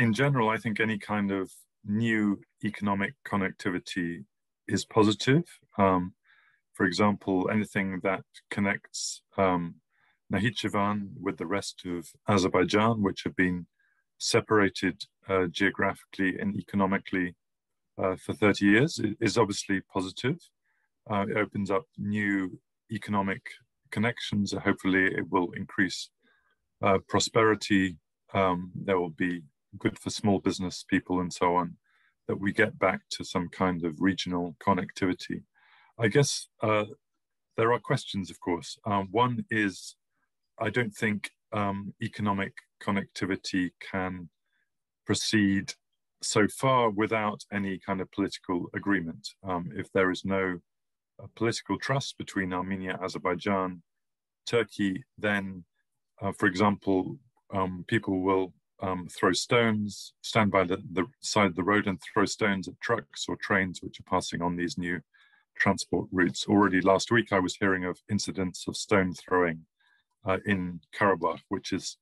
in general, I think any kind of new economic connectivity is positive. Um, for example, anything that connects um, Nakhchivan with the rest of Azerbaijan, which have been separated uh, geographically and economically uh, for 30 years, is obviously positive. Uh, it opens up new economic connections. Hopefully, it will increase uh, prosperity. Um, there will be good for small business people and so on. That we get back to some kind of regional connectivity. I guess uh, there are questions, of course. Um, one is I don't think um, economic connectivity can proceed so far without any kind of political agreement. Um, if there is no uh, political trust between Armenia, Azerbaijan, Turkey, then, uh, for example, um, people will um, throw stones, stand by the, the, side of the road and throw stones at trucks or trains which are passing on these new transport routes. Already last week, I was hearing of incidents of stone throwing uh, in Karabakh, which is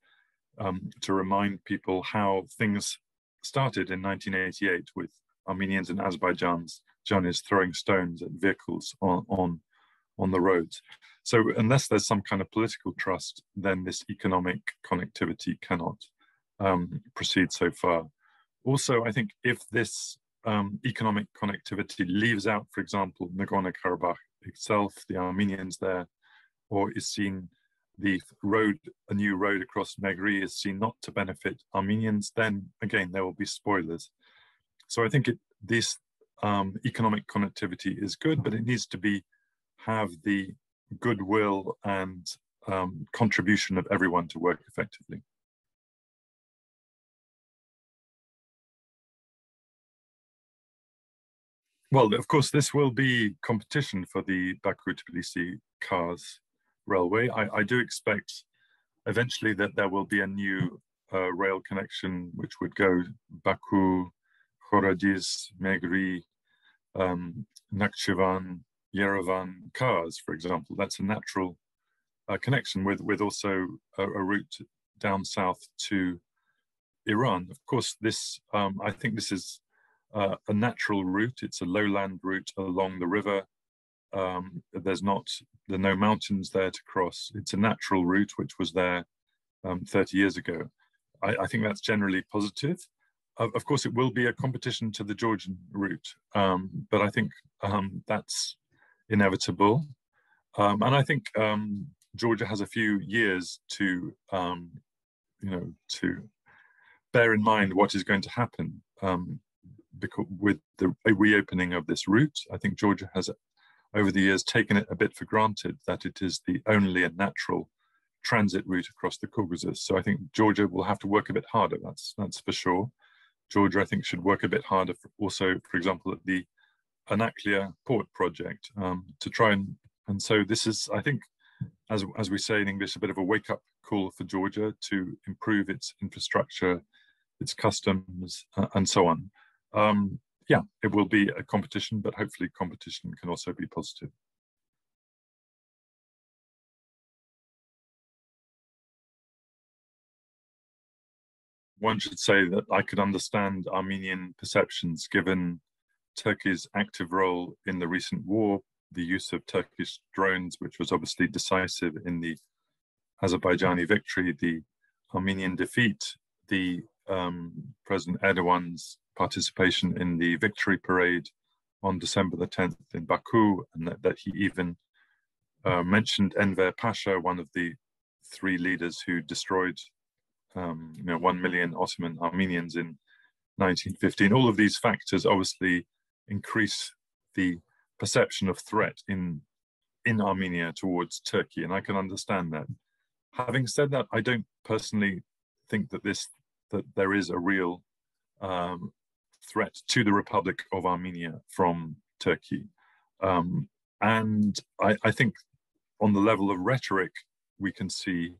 um, to remind people how things started in 1988 with Armenians and Azerbaijan's Janis throwing stones at vehicles on, on, on the roads. So unless there's some kind of political trust, then this economic connectivity cannot um, proceed so far. Also, I think if this um, economic connectivity leaves out, for example, Nagorno-Karabakh itself, the Armenians there, or is seen the road, a new road across Megri is seen not to benefit Armenians, then again, there will be spoilers. So I think it, this um, economic connectivity is good, but it needs to be have the goodwill and um, contribution of everyone to work effectively. Well, of course, this will be competition for the Baku-Tbilisi Kars railway. I, I do expect eventually that there will be a new uh, rail connection which would go Baku, Khoradiz, Megri, um, Nakhchivan, Yerevan Kars, for example. That's a natural uh, connection with, with also a, a, route down south to Iran. Of course, this um, I think this is uh, a natural route. It's a lowland route along the river um, there's not there are no mountains there to cross. It's a natural route which was there um, 30 years ago. I, I, think that's generally positive. Of, course, it will be a competition to the Georgian route, um, but I think um, that's inevitable. Um, and I think um, Georgia has a few years to, you know, to bear in mind what is going to happen because with the reopening of this route. I think Georgia has over the years taken it a bit for granted that it is the only and natural transit route across the Caucasus. So I think Georgia will have to work a bit harder. That's that's for sure. Georgia, I think, should work a bit harder. For also, for example, at the Anaklia port project um, to try and and so this is, I think, as as we say in English, a bit of a wake up call for Georgia to improve its infrastructure, its customs, uh, and so on. Um, yeah, it will be a competition, but hopefully competition can also be positive. One should say that I could understand Armenian perceptions given Turkey's active role in the recent war, the use of Turkish drones, which was obviously decisive in the Azerbaijani victory, the Armenian defeat, the um, President Erdogan's participation in the victory parade on December the 10th in Baku, and that, that he even uh, mentioned Enver Pasha, one of the three leaders who destroyed um, you know, 1 million Ottoman Armenians in 1915. All of these factors obviously increase the perception of threat in, in Armenia towards Turkey, and I can understand that. Having said that, I don't personally think that this that there is a real um, threat to the Republic of Armenia from Turkey. Um, and I, I, think on the level of rhetoric, we can see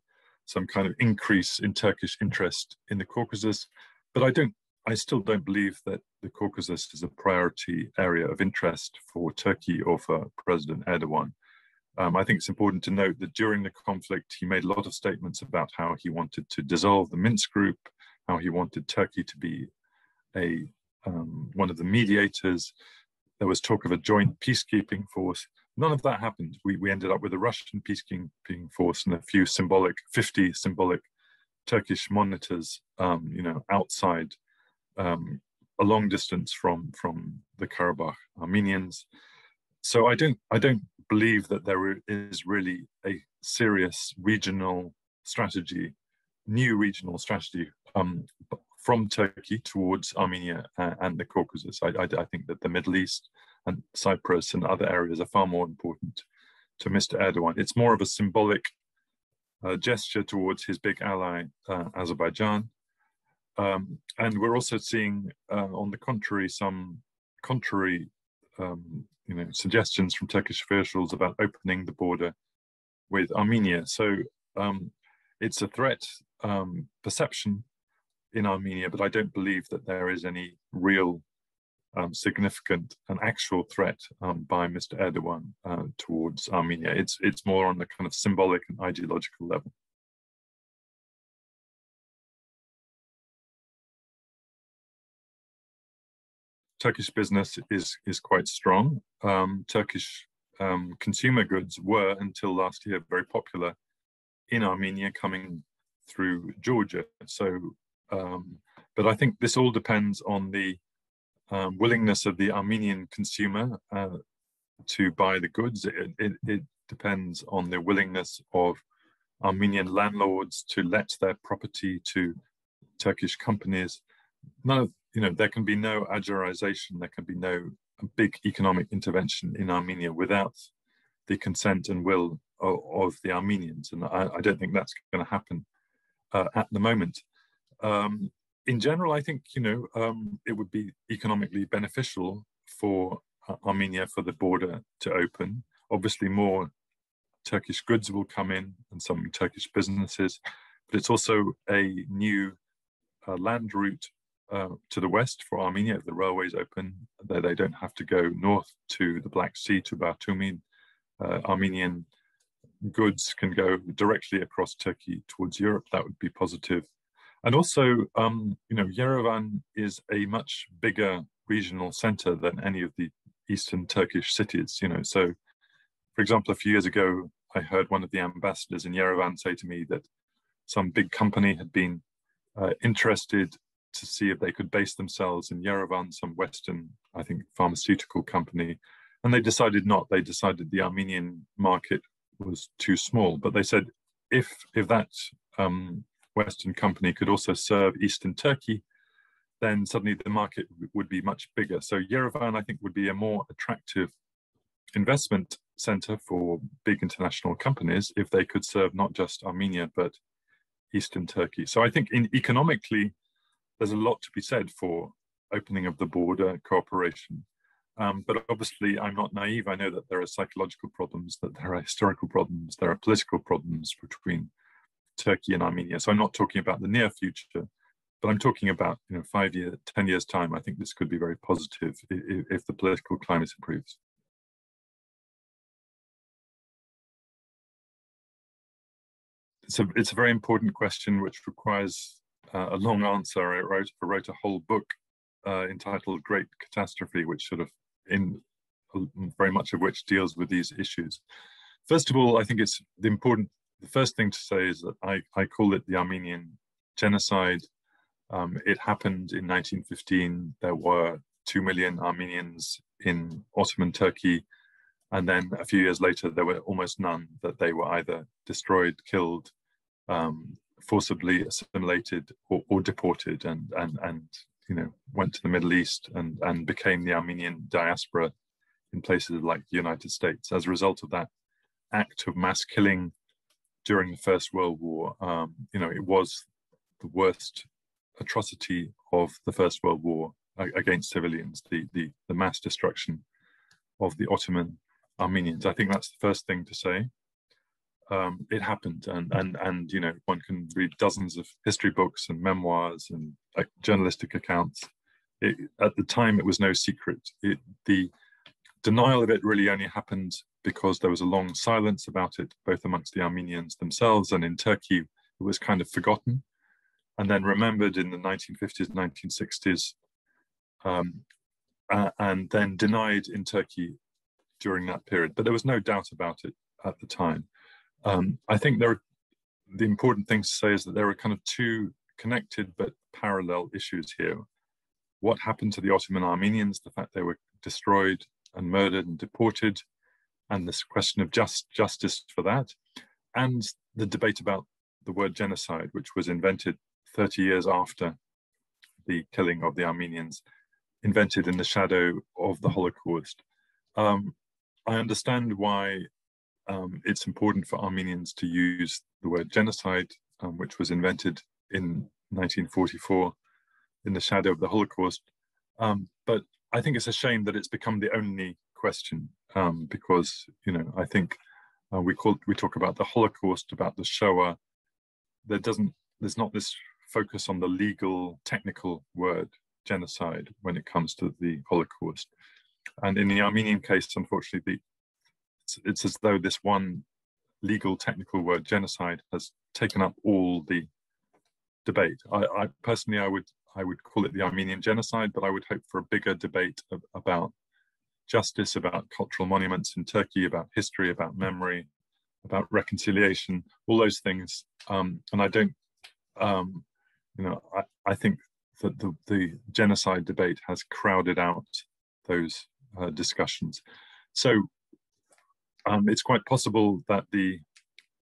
some kind of increase in Turkish interest in the Caucasus. But I don't, I still don't believe that the Caucasus is a priority area of interest for Turkey or for President Erdogan. Um, I think it's important to note that during the conflict, he made a lot of statements about how he wanted to dissolve the Minsk group, how he wanted Turkey to be a um, one of the mediators. There was talk of a joint peacekeeping force. None of that happened. We, we ended up with a Russian peacekeeping force and a few symbolic, 50 symbolic Turkish monitors, um, you know, outside um, a long distance from from the Karabakh Armenians. So I don't I don't believe that there is really a serious regional strategy, new regional strategy um, from Turkey towards Armenia and the Caucasus. I, I, I, think that the Middle East and Cyprus and other areas are far more important to Mr. Erdogan. It's more of a symbolic uh, gesture towards his big ally, uh, Azerbaijan. Um, and we're also seeing, uh, on the contrary, some contrary um, you know, suggestions from Turkish officials about opening the border with Armenia. So um, it's a threat um, perception in Armenia, but I don't believe that there is any real um, significant and actual threat um, by Mr. Erdogan uh, towards Armenia. It's it's more on the kind of symbolic and ideological level. Turkish business is is quite strong. Um, Turkish um, consumer goods were until last year very popular in Armenia, coming through Georgia. So, um, but I think this all depends on the um, willingness of the Armenian consumer uh, to buy the goods. It, it, it, depends on the willingness of Armenian landlords to let their property to Turkish companies. None of you know there can be no agerization, there can be no big economic intervention in Armenia without the consent and will of, of the Armenians, and I, I, don't think that's going to happen uh, at the moment. Um, in general, I think you know um, it would be economically beneficial for uh, Armenia for the border to open. Obviously, more Turkish goods will come in and some Turkish businesses, but it's also a new uh, land route uh, to the west for Armenia. If the railways open, that they don't have to go north to the Black Sea to Batumi. Uh, Armenian goods can go directly across Turkey towards Europe. That would be positive. And also, um, you know, Yerevan is a much bigger regional center than any of the eastern Turkish cities, you know. So, for example, a few years ago, I heard one of the ambassadors in Yerevan say to me that some big company had been uh, interested to see if they could base themselves in Yerevan, some Western, I think, pharmaceutical company. And they decided not. They decided the Armenian market was too small. But they said if if that um, Western company could also serve Eastern Turkey, then suddenly the market would be much bigger. So Yerevan, I think, would be a more attractive investment center for big international companies if they could serve not just Armenia but Eastern Turkey. So I think in economically, there's a lot to be said for opening of the border cooperation. Um, but obviously, I'm not naive. I know that there are psychological problems, that there are historical problems, there are political problems between Turkey and Armenia. So I'm not talking about the near future, but I'm talking about you know five year, ten years time. I think this could be very positive if, if the political climate improves. It's a it's a very important question which requires uh, a long answer. I wrote I wrote a whole book uh, entitled "Great Catastrophe," which sort of in very much of which deals with these issues. First of all, I think it's the important the first thing to say is that I, I call it the Armenian genocide. Um, it happened in 1915. There were 2 million Armenians in Ottoman Turkey. And then a few years later, there were almost none that they were either destroyed, killed, um, forcibly assimilated, or, or, deported, and, and, and you know, went to the Middle East and, and became the Armenian diaspora in places like the United States. As a result of that act of mass killing during the First World War. Um, you know, it was the worst atrocity of the First World War against civilians, the, the, the mass destruction of the Ottoman Armenians. I think that's the first thing to say. Um, it happened, and and and you know one can read dozens of history books and memoirs and uh, journalistic accounts. It, at the time, it was no secret. It, the denial of it really only happened because there was a long silence about it, both amongst the Armenians themselves and in Turkey, it was kind of forgotten. and then remembered in the 1950s, 1960s, um, uh, and then denied in Turkey during that period. But there was no doubt about it at the time. Um, I think there are, the important thing to say is that there are kind of two connected but parallel issues here. What happened to the Ottoman Armenians, the fact they were destroyed and murdered and deported, and this question of just justice for that, and the debate about the word genocide, which was invented 30 years after the killing of the Armenians, invented in the shadow of the Holocaust. Um, I understand why um, it's important for Armenians to use the word genocide, um, which was invented in 1944 in the shadow of the Holocaust. Um, but I think it's a shame that it's become the only question um, because, you know, I think uh, we call we talk about the Holocaust, about the Shoah. There doesn't there's not this focus on the legal technical word genocide when it comes to the Holocaust. And in the Armenian case, unfortunately, it's, it's as though this one legal technical word genocide has taken up all the debate. I, I, personally, I would I would call it the Armenian genocide, but I would hope for a bigger debate about justice, about cultural monuments in Turkey, about history, about memory, about reconciliation, all those things. Um, and I don't, um, you know, I, I think that the, the genocide debate has crowded out those uh, discussions. So um, it's quite possible that the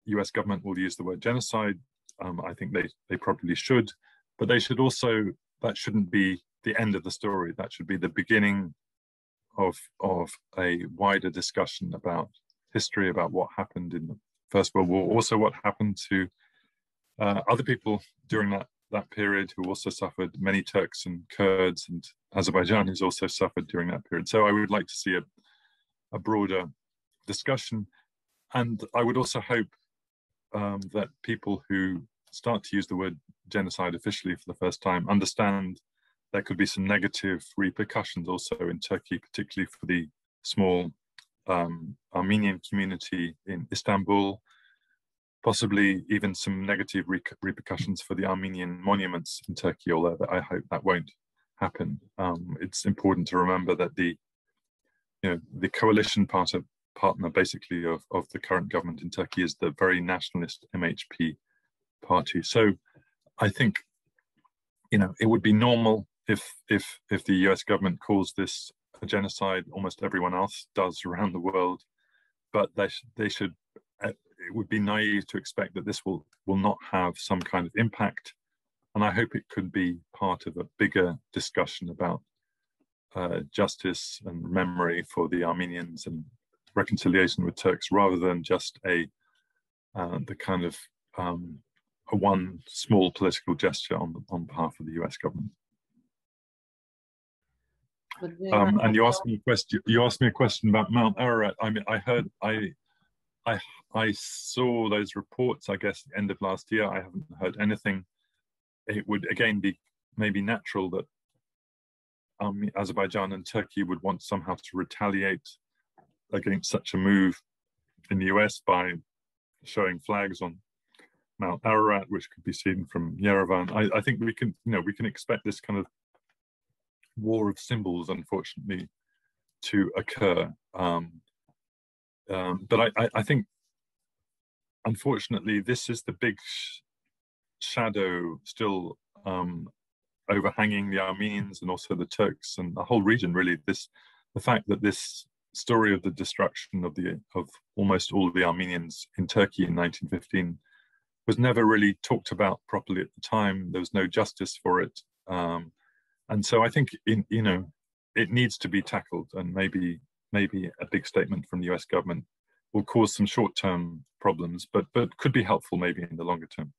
US government will use the word genocide. Um, I think they, they probably should, but they should also, that shouldn't be the end of the story. That should be the beginning of, of a wider discussion about history, about what happened in the First World War, also what happened to uh, other people during that, that period who also suffered, many Turks and Kurds and Azerbaijanis also suffered during that period. So I would like to see a, a broader discussion. And I would also hope um, that people who start to use the word genocide officially for the first time understand there could be some negative repercussions also in Turkey, particularly for the small um, Armenian community in Istanbul, possibly even some negative re repercussions for the Armenian monuments in Turkey, although I hope that won't happen. Um, it's important to remember that the you know the coalition part of partner basically of, of the current government in Turkey is the very nationalist MHP party. So I think, you know, it would be normal if if if the US government calls this a genocide, almost everyone else does around the world, but they sh they should. Uh, it would be naive to expect that this will will not have some kind of impact, and I hope it could be part of a bigger discussion about uh, justice and memory for the Armenians and reconciliation with Turks rather than just a uh, the kind of um, a one small political gesture on on behalf of the U.S. government. Um, and you asked me a question. You asked me a question about Mount Ararat. I mean, I heard, I, I, I saw those reports. I guess end of last year. I haven't heard anything. It would again be maybe natural that um, Azerbaijan and Turkey would want somehow to retaliate against such a move in the US by showing flags on Mount Ararat, which could be seen from Yerevan. I, I, think we can, you know, we can expect this kind of war of symbols, unfortunately, to occur. Um, um, but I, I, I, think, unfortunately, this is the big sh shadow still um, overhanging the Armenians and also the Turks and the whole region. Really, this the fact that this story of the destruction of the of almost all of the Armenians in Turkey in 1915 was never really talked about properly at the time. There was no justice for it, um, and so I think in, you know it needs to be tackled, and maybe maybe a big statement from the U.S. government will cause some short-term problems, but but could be helpful maybe in the longer term.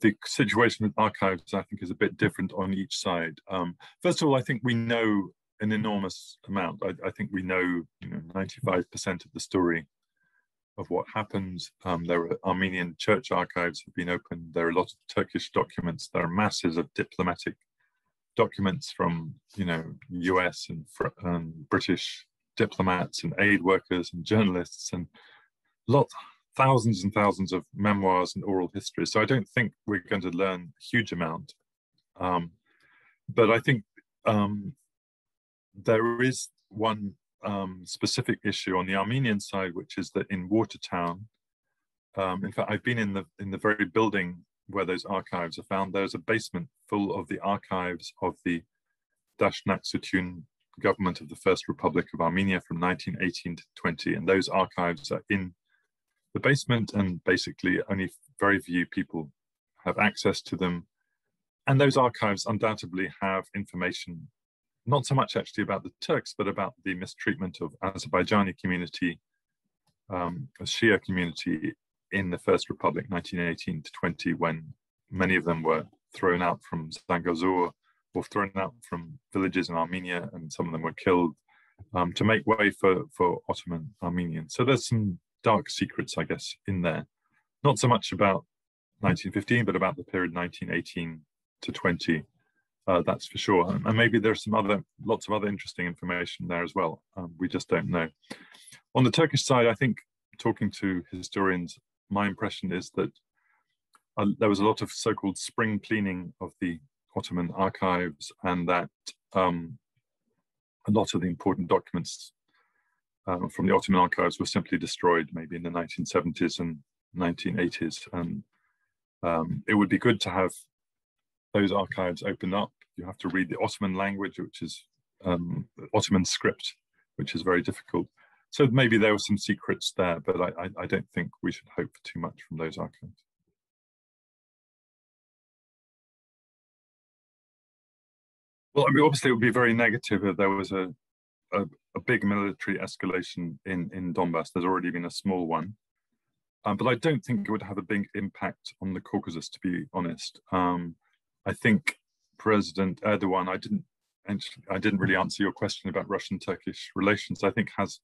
the situation with archives, I think, is a bit different on each side. Um, first of all, I think we know an enormous amount. I, I think we know, you know, 95% of the story of what happened. Um, there are Armenian church archives have been opened. There are a lot of Turkish documents. There are masses of diplomatic documents from, you know, US and, and British diplomats and aid workers and journalists and lots, thousands and thousands of memoirs and oral histories. So I don't think we're going to learn a huge amount. Um, but I think um, there is one um, specific issue on the Armenian side, which is that in Watertown, um, in fact, I've been in the in the very building where those archives are found. There's a basement full of the archives of the Dashnaktsutyun government of the First Republic of Armenia from 1918 to 20, and those archives are in the basement, and basically only very few people have access to them. And those archives undoubtedly have information not so much actually about the Turks, but about the mistreatment of Azerbaijani community, um, a Shia community in the First Republic, 1918 to 20, when many of them were thrown out from Zangezur or thrown out from villages in Armenia, and some of them were killed um, to make way for, for Ottoman Armenians. So there's some dark secrets, I guess, in there. Not so much about 1915, but about the period 1918 to 20 uh, that's for sure. And maybe there's some other, lots of other interesting information there as well. Um, we just don't know. On the Turkish side, I think talking to historians, my impression is that uh, there was a lot of so-called spring cleaning of the Ottoman archives and that um, a lot of the important documents uh, from the Ottoman archives were simply destroyed maybe in the 1970s and 1980s. And um, it would be good to have those archives open up you have to read the Ottoman language, which is um, Ottoman script, which is very difficult. So maybe there were some secrets there, but I, I, I don't think we should hope for too much from those archives. Well, I mean, obviously, it would be very negative if there was a, a, a, big military escalation in, in Donbass. There's already been a small one. Um, but I don't think it would have a big impact on the Caucasus, to be honest. Um, I think President Erdogan, I didn't I didn't really answer your question about Russian-Turkish relations. I think has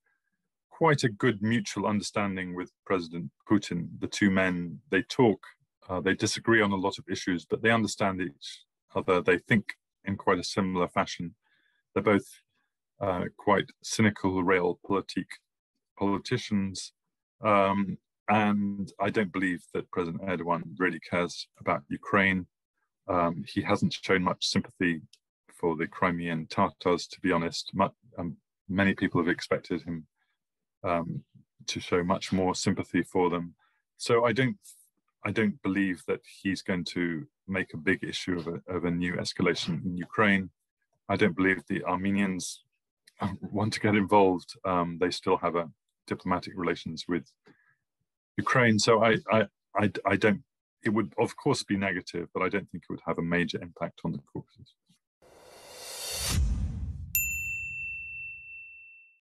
quite a good mutual understanding with President Putin. The two men they talk, uh, they disagree on a lot of issues, but they understand each other. They think in quite a similar fashion. They're both uh, quite cynical realpolitik politicians. Um, and I don't believe that President Erdogan really cares about Ukraine. Um, he hasn't shown much sympathy for the Crimean Tatars, to be honest. Much, um, many people have expected him um, to show much more sympathy for them. So I don't, I don't believe that he's going to make a big issue of a, of a new escalation in Ukraine. I don't believe the Armenians um, want to get involved. Um, they still have a diplomatic relations with Ukraine. So I, I, I, I don't it would of course be negative, but I don't think it would have a major impact on the Caucasus.